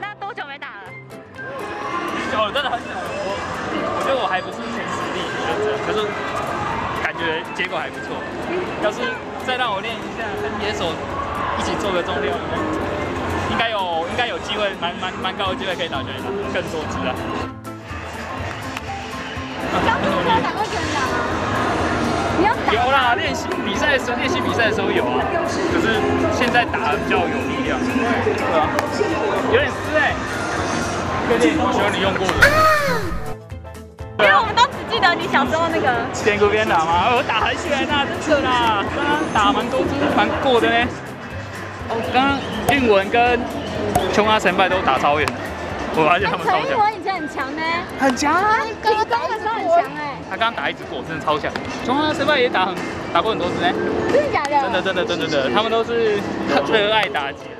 那多久没打了？久，真的很久了。我我觉得我还不是全实力可是感觉结果还不错。要是再让我练一下，跟野手一起做个中六，应该有应该有机会，蛮蛮蛮高的机会可以打全垒打，更多支啊。有啦，练习比赛的时候，练习比赛的时候有啊，可是现在打得比较有力量。对啊，有点湿哎？我喜欢你用过的。因为我们都只记得你小时候那个。边哭边打吗？我打很远呐，真的啦，刚刚打蛮多支，蛮过的呢。哦，刚刚韵文跟琼阿成拜都打超远的，我发现他们超强，陈玉文以前很强呢，很强啊！高中的时候很强刚刚打一只过，真的超强。琼阿神拜也打很打过很多支呢，真的假的？真的真的真的真的，他们都是 热爱打击的。